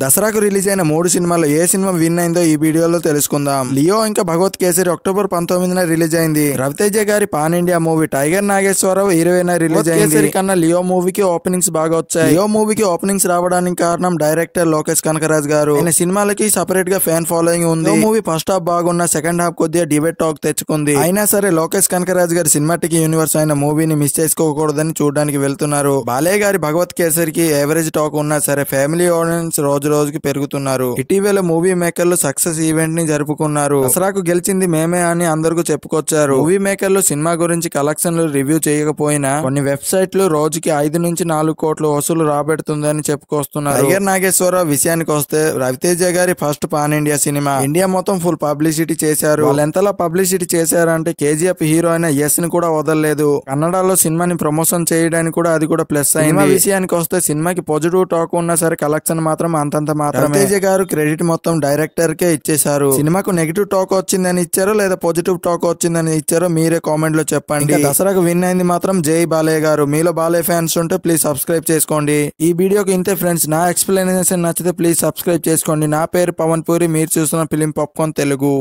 దసరాకు రిలీజ్ అయిన మూడు సినిమాల్లో ఏ సినిమా విన్ అయిందో ఈ వీడియోలో తెలుసుకుందాం. లియో ఇంకా భగవత్ కేసరి అక్టోబర్ పంతొమ్మిదిన రిలీజ్ అయింది. రవితేజ గారి pan India movie Tiger Nageswara Rao ఇరవైన రిలీజ్ అయింది. కన్నా లియో మూవీకి ఓపెనింగ్స్ బాగా వచ్చాయి. లియో మూవీకి ఓపెనింగ్స్ రావడానికి కారణం డైరెక్టర్ లోకేష్ కనకరాజ్ గారు. ఆయన సినిమాలకి సపరేట్గా ఫ్యాన్ ఫాలోయింగ్ ఉంది. మూవీ ఫస్ట్ హాఫ్ బాగున్న సెకండ్ హాఫ్ కొద్దిగా డిబేట్ టాక్ తెచ్చుకుంది. అయినా సరే లోకేష్ కనకరాజ్ గారి సినిమాటిక్ యూనివర్స్ అయిన మూవీని మిస్ చేసుకోకూడదని చూడడానికి వెళ్తున్నారు. బాలయ్య గారి భగవత్ కేసరికి ఎవరేజ్ టాక్ ఉన్నా సరే ఫ్యామిలీ ఆడియన్స్ రోజు రోజుకి పెరుగుతున్నారు. ఇటీవల మూవీ మేకర్లు సక్సెస్ ఈవెంట్ని జరుపుకున్నారు. దసరాకు గెలిచింది మేమే అని అందరికీ చెప్పుకొచ్చారు. మూవీ మేకర్లు సినిమా గురించి కలెక్షన్లు రివ్యూ చేయకపోయినా కొన్ని వెబ్సైట్లు రోజుకి ఐదు నుంచి నాలుగు కోట్ల వసూలు రాబెడుతుందని చెప్పుకొస్తున్నారు. టైగర్ నాగేశ్వరరావు విషయానికి వస్తే రవితేజ గారి ఫస్ట్ పాన్ ఇండియా సినిమా. ఇండియా మొత్తం ఫుల్ పబ్లిసిటీ చేశారు. వాళ్ళు ఎంతలా పబ్లిసిటీ చేశారంటే కేజీఎఫ్ హీరో అయిన ఎస్ని కూడా వదలలేదు. కన్నడలో సినిమాని ప్రమోషన్ చేయడానికి కూడా అది కూడా ప్లస్ అయింది. విషయానికి వస్తే సినిమాకి పాజిటివ్ టాక్ ఉన్నా సరే కలెక్షన్ మాత్రం అంతంత మాత్రమే. తేజ గారు క్రెడిట్ మొత్తం డైరెక్టర్ కే ఇచ్చేశారు. సినిమాకు నెగిటివ్ టాక్ వచ్చిందని ఇచ్చారో లేదా పాజిటివ్ టాక్ వచ్చిందని ఇచ్చారో మీరే కామెంట్లో చెప్పండి దసరాకు విన్ అయింది మాత్రం జై బాలయ్య గారు. మీలో బాలయ్య ఫ్యాన్స్ ఉంటే ప్లీజ్ సబ్స్క్రైబ్ చేసుకోండి. ఈ వీడియోకి ఇంతే ఫ్రెండ్స్. నా ఎక్స్ప్లెనేషన్ నచ్చితే ప్లీజ్ సబ్స్క్రైబ్ చేసుకోండి. నా పేరు పవన్ పూరి. మీరు చూస్తున్న ఫిలిం పాప్కార్న్ తెలుగు.